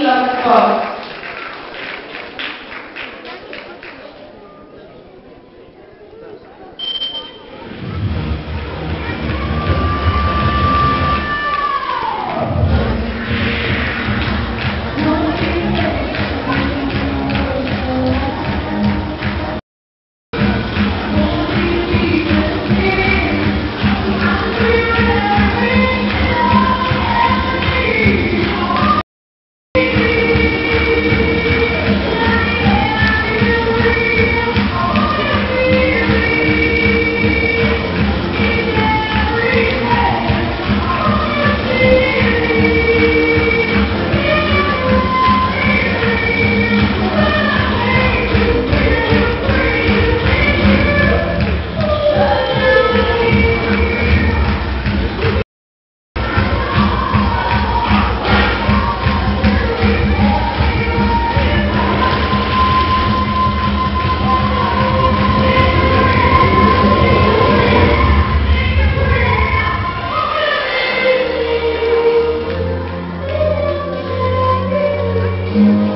He loves God. you.